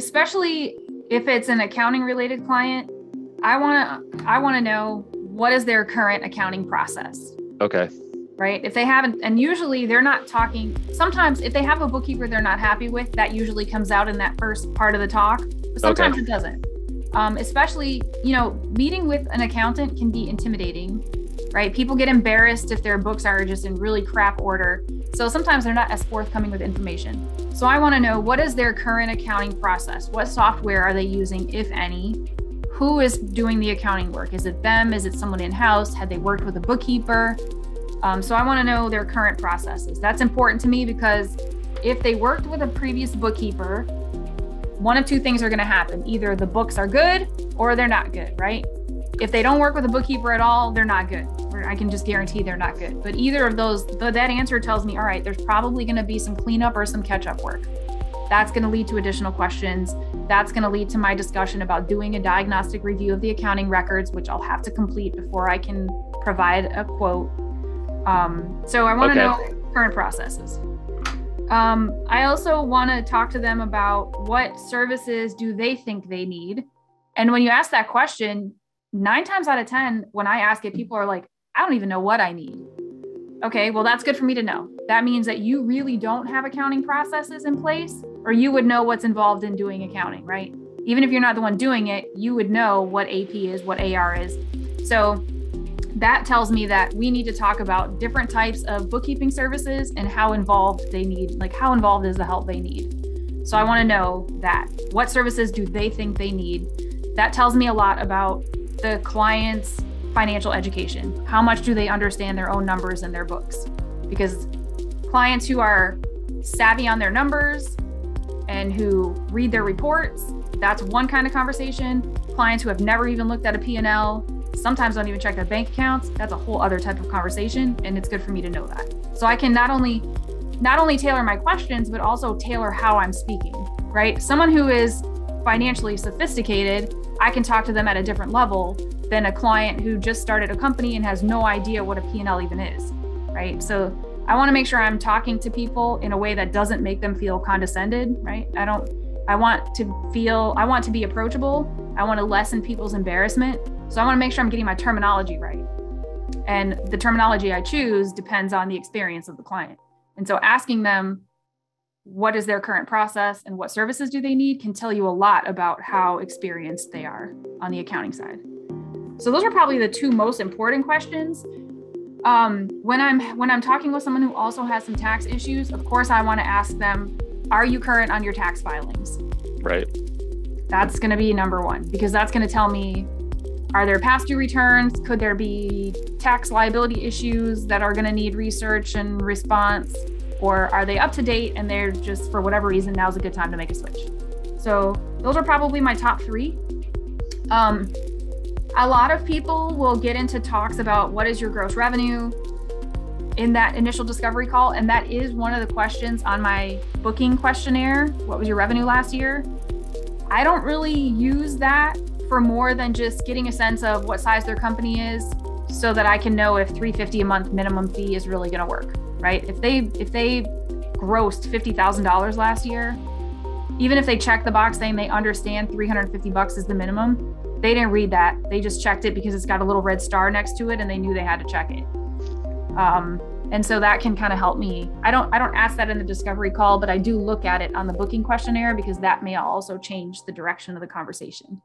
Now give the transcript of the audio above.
especially if it's an accounting related client, I want to I want to know what is their current accounting process. Okay. Right? If they haven't and usually they're not talking sometimes if they have a bookkeeper they're not happy with, that usually comes out in that first part of the talk. But sometimes okay. it doesn't. Um, especially, you know, meeting with an accountant can be intimidating, right? People get embarrassed if their books are just in really crap order. So sometimes they're not as forthcoming with information. So I want to know what is their current accounting process? What software are they using, if any? Who is doing the accounting work? Is it them? Is it someone in house? Had they worked with a bookkeeper? Um, so I want to know their current processes. That's important to me because if they worked with a previous bookkeeper, one of two things are going to happen. Either the books are good or they're not good, right? If they don't work with a bookkeeper at all, they're not good. I can just guarantee they're not good. But either of those, the, that answer tells me, all right, there's probably going to be some cleanup or some catch up work. That's going to lead to additional questions. That's going to lead to my discussion about doing a diagnostic review of the accounting records, which I'll have to complete before I can provide a quote. Um, so I want to okay. know current processes. Um, I also want to talk to them about what services do they think they need. And when you ask that question, nine times out of 10, when I ask it, people are like, I don't even know what I need. Okay, well, that's good for me to know. That means that you really don't have accounting processes in place, or you would know what's involved in doing accounting, right? Even if you're not the one doing it, you would know what AP is, what AR is. So that tells me that we need to talk about different types of bookkeeping services and how involved they need, like how involved is the help they need. So I want to know that. What services do they think they need? That tells me a lot about the client's financial education. How much do they understand their own numbers and their books? Because clients who are savvy on their numbers and who read their reports, that's one kind of conversation. Clients who have never even looked at a P&L sometimes don't even check their bank accounts. That's a whole other type of conversation. And it's good for me to know that. So I can not only not only tailor my questions, but also tailor how I'm speaking, right? Someone who is financially sophisticated, I can talk to them at a different level than a client who just started a company and has no idea what a P&L even is, right? So I want to make sure I'm talking to people in a way that doesn't make them feel condescended, right? I don't I want to feel I want to be approachable. I want to lessen people's embarrassment so I want to make sure I'm getting my terminology right. And the terminology I choose depends on the experience of the client. And so asking them what is their current process and what services do they need can tell you a lot about how experienced they are on the accounting side. So those are probably the two most important questions. Um, when I'm when I'm talking with someone who also has some tax issues, of course I want to ask them, are you current on your tax filings? Right. That's going to be number 1 because that's going to tell me are there past due returns? Could there be tax liability issues that are going to need research and response? Or are they up to date and they're just, for whatever reason, now's a good time to make a switch? So, those are probably my top three. Um, a lot of people will get into talks about what is your gross revenue in that initial discovery call. And that is one of the questions on my booking questionnaire. What was your revenue last year? I don't really use that for more than just getting a sense of what size their company is so that I can know if 350 a month minimum fee is really going to work, right? If they if they grossed $50,000 last year, even if they check the box saying they understand 350 bucks is the minimum, they didn't read that. They just checked it because it's got a little red star next to it and they knew they had to check it. Um, and so that can kind of help me. I don't I don't ask that in the discovery call, but I do look at it on the booking questionnaire because that may also change the direction of the conversation.